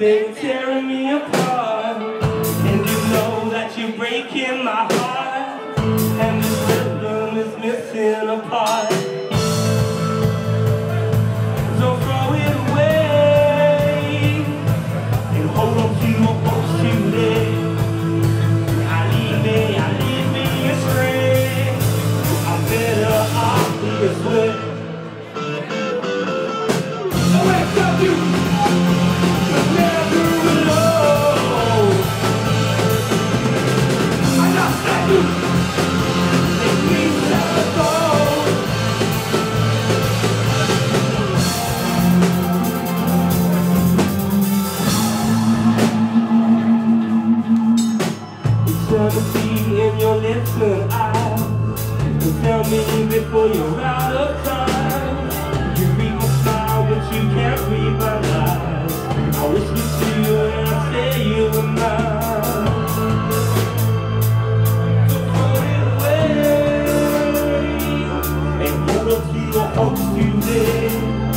been tearing me apart. And you know that you're breaking my heart. And this rhythm is missing a part See in your lips and eyes So tell me before you're out of time. You read my smile but you can't read my lies. I whisper to you and I say you were mine. Away. And you will see your hopes today